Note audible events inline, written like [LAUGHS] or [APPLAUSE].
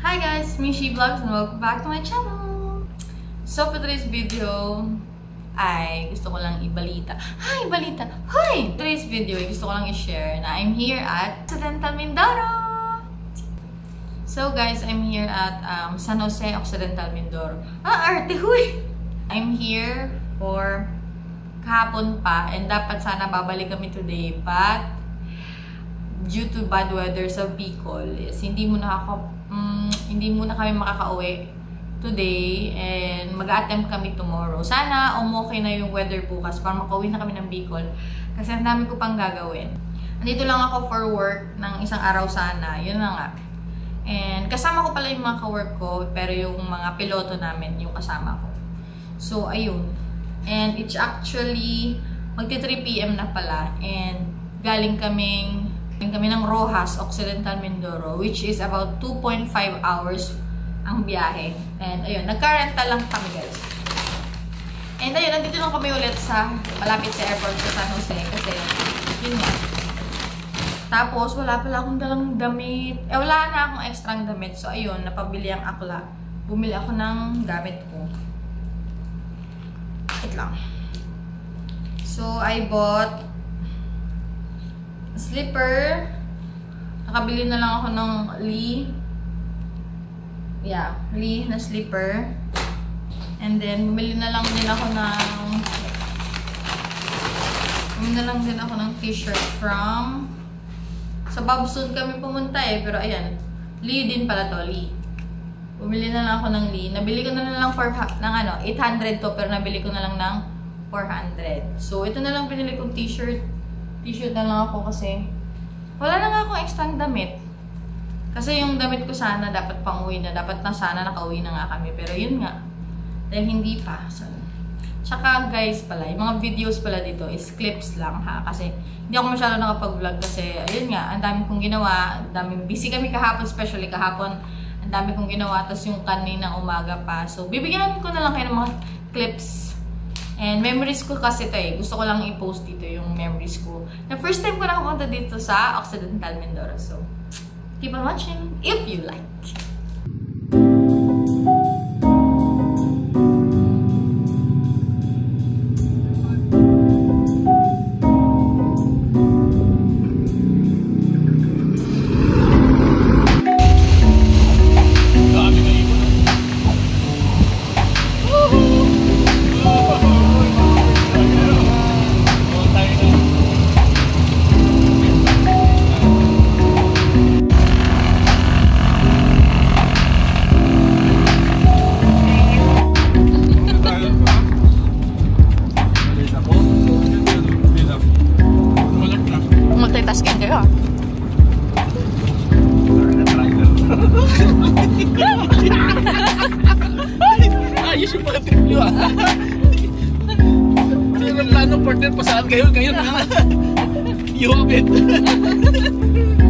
Hi guys, Mishi Vlogs and welcome back to my channel! So for today's video, ay gusto ko lang ibalita. Hi, balita! Hi! Today's video, gusto ko lang i-share na I'm here at Occidental Mindoro! So guys, I'm here at um, San Jose Occidental Mindoro. Ah, arte! Huy! I'm here for kahapon pa and dapat sana babalik kami today but due to bad weather sa Bicol is hindi mo na ako um, hindi muna kami makakauwi today and mag-attempt kami tomorrow. Sana umokay na yung weather bukas para makauwi na kami ng Bicol kasi ang dami ko pang gagawin. Andito lang ako for work ng isang araw sana. Yun na nga. And kasama ko pala yung mga ka-work ko pero yung mga piloto namin yung kasama ko. So, ayun. And it's actually magti 3 p.m. na pala and galing kaming kami ng Rojas, Occidental Mindoro, which is about 2.5 hours ang biyahe. And ayun, nagka-rental lang kami guys. And ayun, nandito lang kami ulit sa malapit sa airport sa San Jose kasi yun nga. Tapos, wala pala akong dalang damit. Eh, wala na akong extra damit. So, ayun, napabili ang akla. Bumili ako ng gamit ko. Wait lang. So, I bought slipper. Nakabili na lang ako ng Lee. Yeah, Lee na slipper. And then, bumili na lang din ako ng bumili na lang din ako ng t-shirt from sa Bobson kami pumunta eh. Pero ayan, Lee din pala to, Lee. Bumili na lang ako ng Lee. Nabili ko na lang for, ng ano, 800 to, pero nabili ko na lang ng 400. So, ito na lang pinili kong t-shirt t-shirt na lang ako kasi wala na nga akong extra damit. Kasi yung damit ko sana dapat pang uwi na. Dapat na sana nakauwi na nga kami. Pero yun nga. Dahil hindi pa. So, tsaka guys pala, yung mga videos pala dito is clips lang ha. Kasi hindi ako masyado nakapag-vlog kasi ayun nga, ang dami kong ginawa. Ang daming busy kami kahapon, especially kahapon. Ang dami kong ginawa. Tapos yung kanina umaga pa. So, bibigyan ko na lang kayo ng mga clips And memories ko kasi ito eh. Gusto ko lang i-post dito yung memories ko. Na first time ko nakapunta dito sa Occidental Mindoro. So, keep on watching if you like. Ayos yung mga trip nyo ah. Hindi na plano partner pa saan kayo ngayon ha. [LAUGHS] You have it. [LAUGHS]